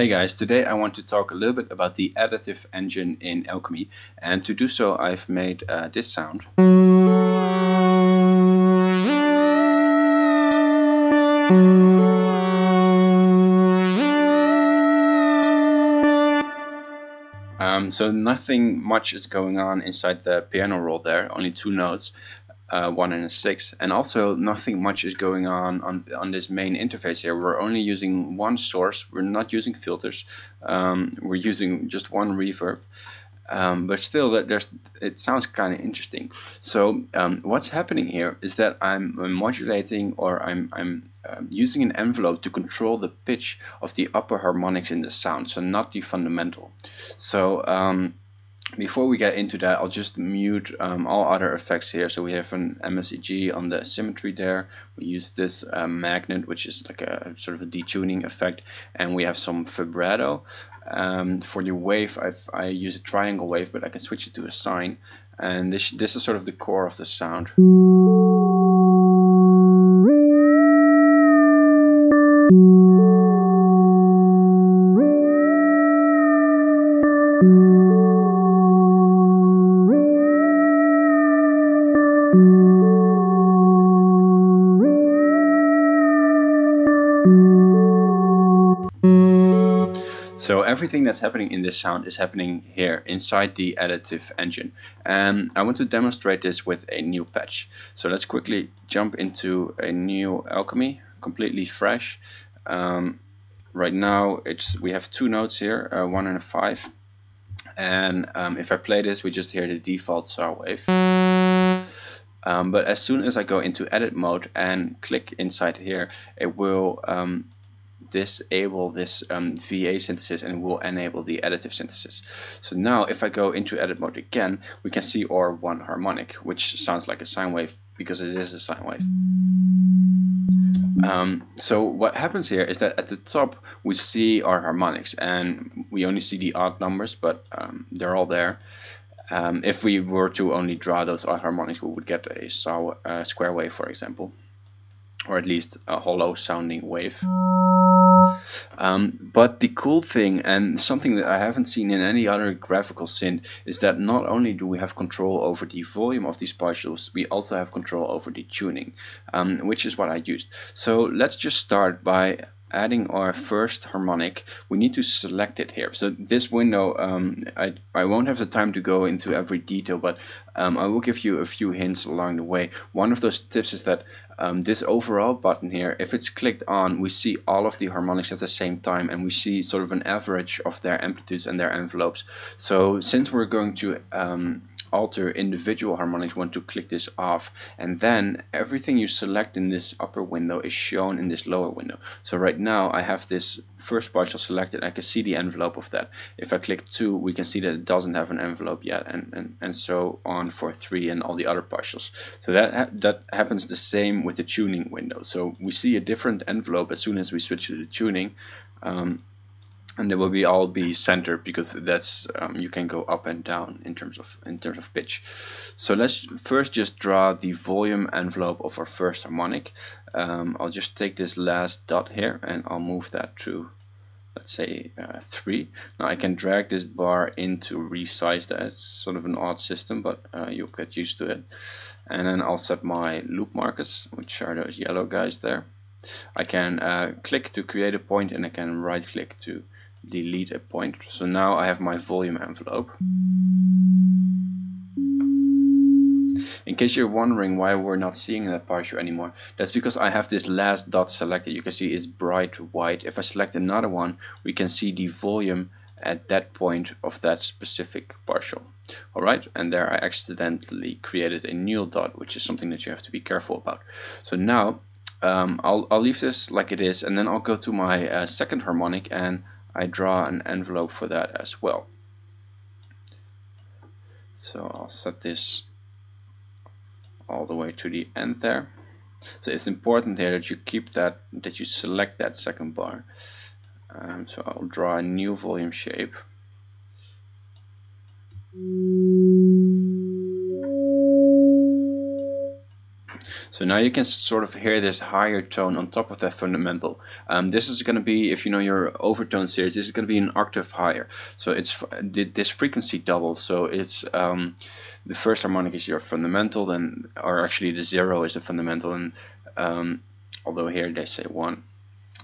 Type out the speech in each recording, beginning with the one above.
Hey guys, today I want to talk a little bit about the additive engine in Alchemy and to do so I've made uh, this sound. Um, so nothing much is going on inside the piano roll there, only two notes, uh, one and a six, and also nothing much is going on, on on this main interface here. We're only using one source. We're not using filters. Um, we're using just one reverb. Um, but still, that there's it sounds kind of interesting. So um, what's happening here is that I'm, modulating or I'm I'm um, using an envelope to control the pitch of the upper harmonics in the sound, so not the fundamental. So um, before we get into that, I'll just mute um, all other effects here. So we have an MSEG on the symmetry there. We use this uh, magnet, which is like a sort of a detuning effect, and we have some vibrato. Um, for the wave, I've, I use a triangle wave, but I can switch it to a sine. And this, this is sort of the core of the sound. So everything that's happening in this sound is happening here inside the additive engine. And I want to demonstrate this with a new patch. So let's quickly jump into a new Alchemy, completely fresh. Um, right now it's we have two notes here, uh, one and a five. And um, if I play this, we just hear the default saw wave. Um, but as soon as I go into edit mode and click inside here, it will um, disable this um, VA synthesis and will enable the additive synthesis. So now if I go into edit mode again, we can see our one harmonic, which sounds like a sine wave because it is a sine wave. Um, so what happens here is that at the top we see our harmonics and we only see the odd numbers, but um, they're all there. Um, if we were to only draw those odd harmonics, we would get a saw, square wave, for example, or at least a hollow sounding wave. Um, but the cool thing, and something that I haven't seen in any other graphical synth, is that not only do we have control over the volume of these partials, we also have control over the tuning, um, which is what I used. So let's just start by adding our first harmonic, we need to select it here. So this window, um, I, I won't have the time to go into every detail, but um, I will give you a few hints along the way. One of those tips is that um, this overall button here, if it's clicked on, we see all of the harmonics at the same time and we see sort of an average of their amplitudes and their envelopes. So since we're going to um, alter individual harmonics want to click this off. And then everything you select in this upper window is shown in this lower window. So right now I have this first partial selected. I can see the envelope of that. If I click 2 we can see that it doesn't have an envelope yet and, and, and so on for 3 and all the other partials. So that ha that happens the same with the tuning window. So we see a different envelope as soon as we switch to the tuning. Um, and they will be all be centered because that's um, you can go up and down in terms of in terms of pitch. So let's first just draw the volume envelope of our first harmonic. Um, I'll just take this last dot here and I'll move that to let's say uh, 3 now I can drag this bar in to resize that. It's sort of an odd system but uh, you'll get used to it. And then I'll set my loop markers which are those yellow guys there. I can uh, click to create a point and I can right click to delete a point. So now I have my volume envelope. In case you're wondering why we're not seeing that partial anymore, that's because I have this last dot selected. You can see it's bright white. If I select another one, we can see the volume at that point of that specific partial. Alright, and there I accidentally created a null dot, which is something that you have to be careful about. So now um, I'll, I'll leave this like it is, and then I'll go to my uh, second harmonic and I draw an envelope for that as well. So I'll set this all the way to the end there. So it's important here that you keep that, that you select that second bar. Um, so I'll draw a new volume shape. So now you can sort of hear this higher tone on top of that fundamental. Um, this is going to be, if you know your overtone series, this is going to be an octave higher. So it's this frequency doubles. So it's um, the first harmonic is your fundamental, then or actually the zero is the fundamental, and um, although here they say one.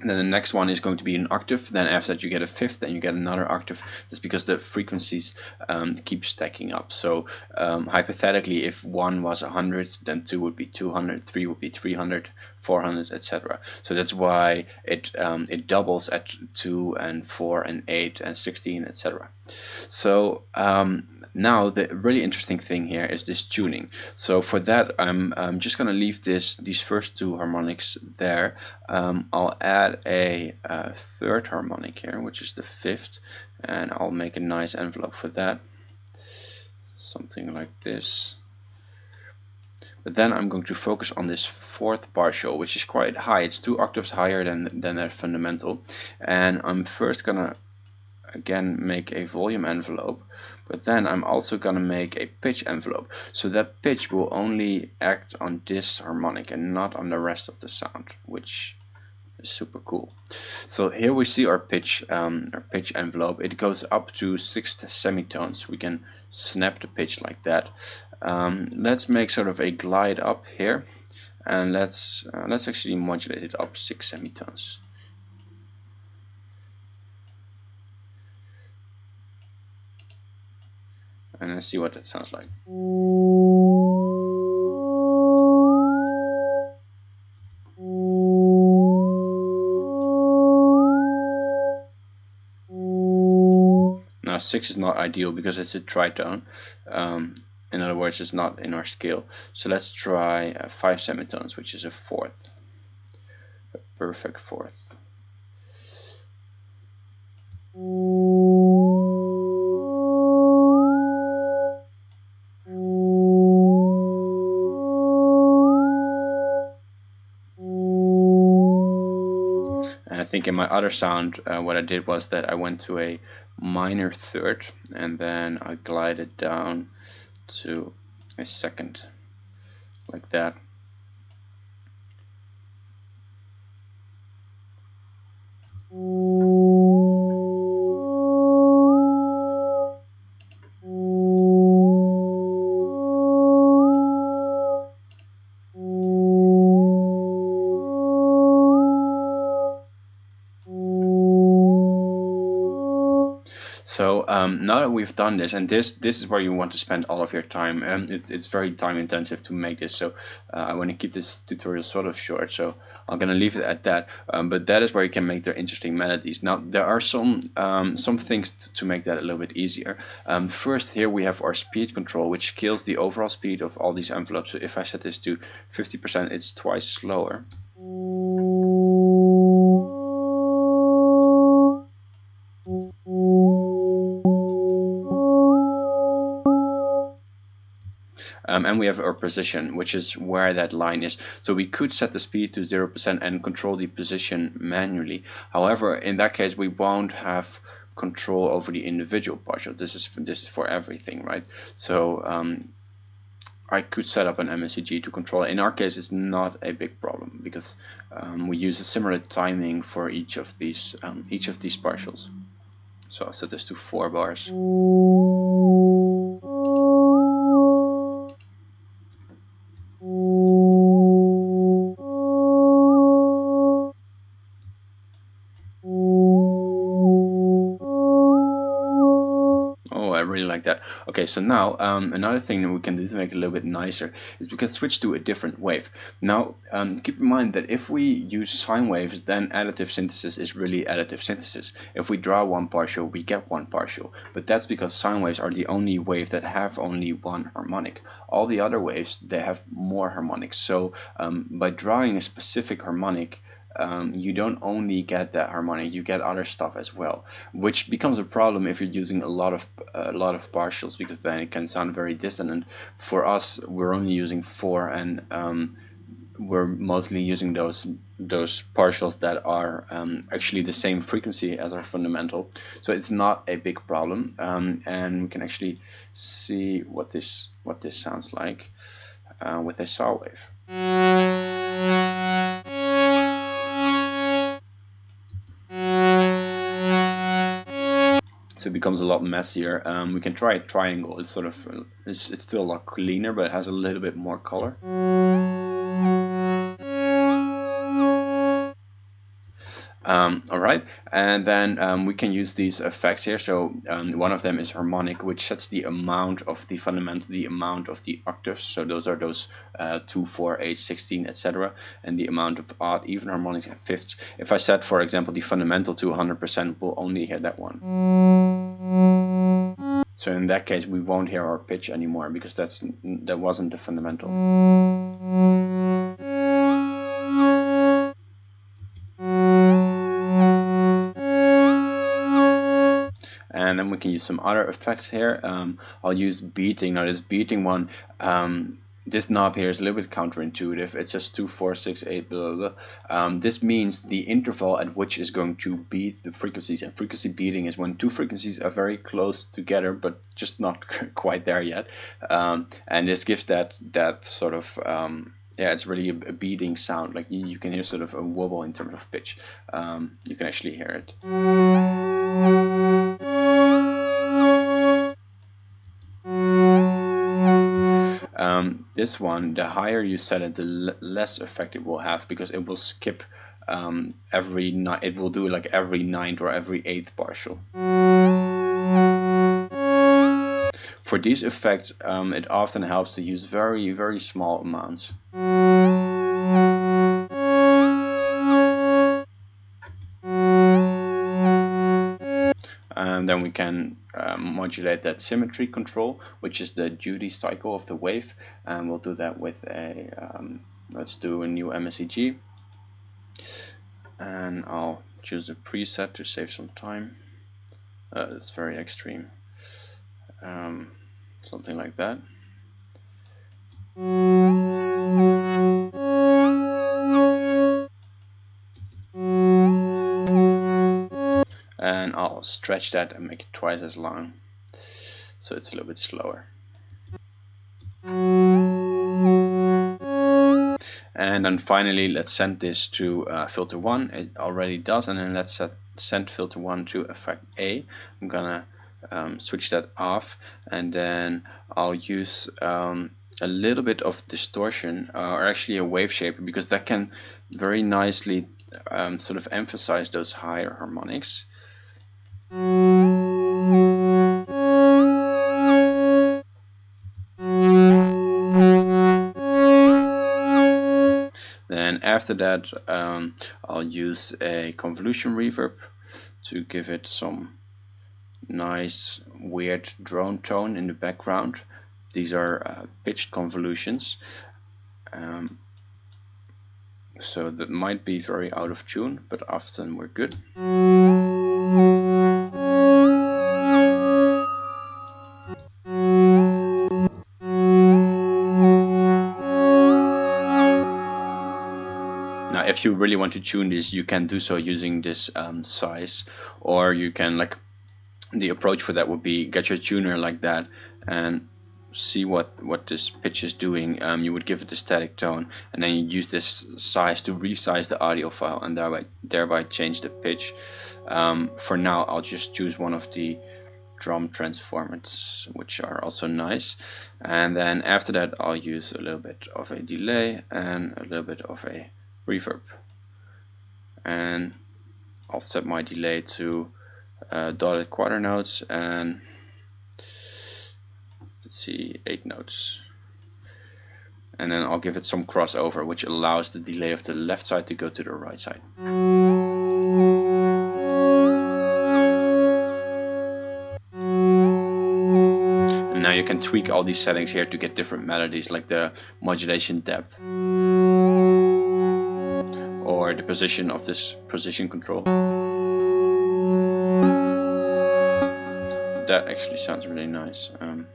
And then the next one is going to be an octave. Then after that you get a fifth, then you get another octave. That's because the frequencies um, keep stacking up. So um, hypothetically, if one was 100, then two would be 200, three would be 300, 400, etc. So that's why it um, it doubles at two and four and eight and 16, etc. So um, now the really interesting thing here is this tuning. So for that I'm, I'm just going to leave this these first two harmonics there. Um, I'll add a, a third harmonic here which is the fifth and I'll make a nice envelope for that. Something like this. But then I'm going to focus on this fourth partial, which is quite high. It's two octaves higher than, than their fundamental. And I'm first gonna again make a volume envelope but then I'm also gonna make a pitch envelope so that pitch will only act on this harmonic and not on the rest of the sound which super cool. So here we see our pitch um, our pitch envelope. It goes up to six semitones. We can snap the pitch like that. Um, let's make sort of a glide up here and let's uh, let's actually modulate it up six semitones. And let's see what that sounds like. Now 6 is not ideal because it's a tritone. Um, in other words, it's not in our scale. So let's try uh, 5 semitones, which is a fourth. A perfect fourth. In my other sound, uh, what I did was that I went to a minor third and then I glided down to a second, like that. So um, now that we've done this, and this this is where you want to spend all of your time, um, it's, it's very time intensive to make this, so uh, I want to keep this tutorial sort of short, so I'm gonna leave it at that. Um, but that is where you can make the interesting melodies. Now there are some um, some things to make that a little bit easier. Um, first here we have our speed control, which scales the overall speed of all these envelopes. So if I set this to 50%, it's twice slower. Um, and we have our position, which is where that line is. So we could set the speed to 0% and control the position manually. However, in that case, we won't have control over the individual partial. This is for, this is for everything, right? So um, I could set up an MSEG to control. In our case, it's not a big problem because um, we use a similar timing for each of these um, each of these partials. So I'll set this to four bars. Like that. Okay, so now um, another thing that we can do to make it a little bit nicer is we can switch to a different wave. Now, um, keep in mind that if we use sine waves, then additive synthesis is really additive synthesis. If we draw one partial, we get one partial. But that's because sine waves are the only wave that have only one harmonic. All the other waves, they have more harmonics. So um, by drawing a specific harmonic, um, you don't only get that harmonic, you get other stuff as well, which becomes a problem if you're using a lot of a lot of partials because then it can sound very dissonant. For us, we're only using four, and um, we're mostly using those those partials that are um, actually the same frequency as our fundamental, so it's not a big problem, um, and we can actually see what this what this sounds like uh, with a saw wave. So it becomes a lot messier. Um, we can try a triangle. It's sort of it's, it's still a lot cleaner, but it has a little bit more color. Um, all right, and then um, we can use these effects here. So um, one of them is harmonic, which sets the amount of the fundamental, the amount of the octaves. So those are those uh, 2, 4, 8, 16, etc. And the amount of odd, even harmonics and fifths. If I set, for example, the fundamental to 100%, we'll only hear that one. So in that case, we won't hear our pitch anymore because that's that wasn't the fundamental. and then we can use some other effects here. Um, I'll use beating. Now this beating one, um, this knob here is a little bit counterintuitive. It's just 2, 4, 6, 8, blah, blah, blah. Um, this means the interval at which is going to beat the frequencies. And frequency beating is when two frequencies are very close together, but just not quite there yet. Um, and this gives that, that sort of um, yeah, it's really a, a, beating sound. Like you, you, can hear sort of a wobble in terms of pitch. Um, you can actually hear it. Um, this one, the higher you set it, the less effect it will have because it will skip um, every night. It will do like every ninth or every eighth partial. For these effects, um, it often helps to use very, very small amounts. And then we can um, modulate that symmetry control, which is the duty cycle of the wave. And we'll do that with a, um, let's do a new MSEG. And I'll choose a preset to save some time. Uh, it's very extreme. Um, something like that. I'll stretch that and make it twice as long. So it's a little bit slower. And then finally let's send this to uh, filter 1 it already does. And then let's set, send filter 1 to effect A. I'm gonna um, switch that off. And then I'll use um, a little bit of distortion uh, or actually a wave shaper because that can very nicely um, sort of emphasize those higher harmonics then after that um, I'll use a convolution reverb to give it some nice weird drone tone in the background. These are uh, pitched convolutions. Um, so that might be very out of tune, but often we're good. Now, if you really want to tune this, you can do so using this um, size, or you can like the approach for that would be get your tuner like that and see what what this pitch is doing. Um, you would give it a static tone and then you use this size to resize the audio file and thereby thereby change the pitch. Um, for now I'll just choose one of the drum transformers which are also nice. And then after that I'll use a little bit of a delay and a little bit of a reverb. And I'll set my delay to uh, dotted quarter notes and let's see eight notes. And then I'll give it some crossover which allows the delay of the left side to go to the right side. And now you can tweak all these settings here to get different melodies like the modulation depth or the position of this position control that actually sounds really nice. Um,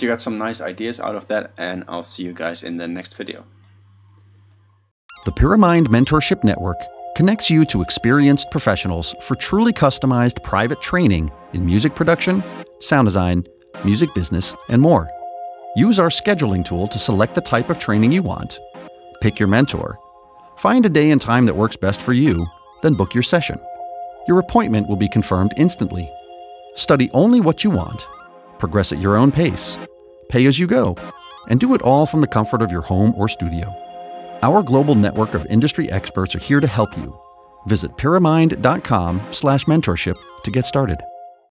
hope you got some nice ideas out of that, and I'll see you guys in the next video. The Pyramind Mentorship Network connects you to experienced professionals for truly customized private training in music production, sound design, music business, and more. Use our scheduling tool to select the type of training you want, pick your mentor, find a day and time that works best for you, then book your session. Your appointment will be confirmed instantly. Study only what you want, progress at your own pace, pay as you go, and do it all from the comfort of your home or studio. Our global network of industry experts are here to help you. Visit pyramind.com/mentorship to get started.